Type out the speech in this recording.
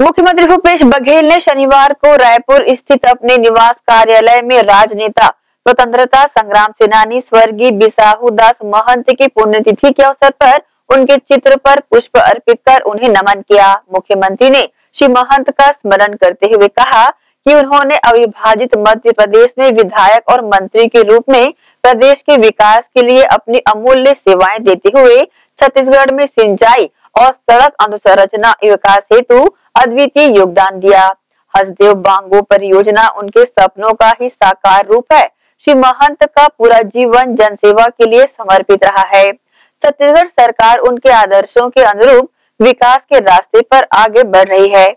मुख्यमंत्री भूपेश बघेल ने शनिवार को रायपुर स्थित अपने निवास कार्यालय में राजनेता स्वतंत्रता संग्राम सेनानी स्वर्गीय बिसाहू दास महंत की पुण्यतिथि के अवसर पर उनके चित्र पर पुष्प अर्पित कर उन्हें नमन किया। मुख्यमंत्री ने श्री महंत का स्मरण करते हुए कहा कि उन्होंने अविभाजित मध्य प्रदेश में विधायक और मंत्री के रूप में प्रदेश के विकास के लिए अपनी अमूल्य सेवाएँ देते हुए छत्तीसगढ़ में सिंचाई और सड़क अनुसंरचना विकास हेतु अद्वितीय योगदान दिया। हसदेव बांगो परियोजना उनके सपनों का ही साकार रूप है। श्री महंत का पूरा जीवन जनसेवा के लिए समर्पित रहा है। छत्तीसगढ़ सरकार उनके आदर्शों के अनुरूप विकास के रास्ते पर आगे बढ़ रही है।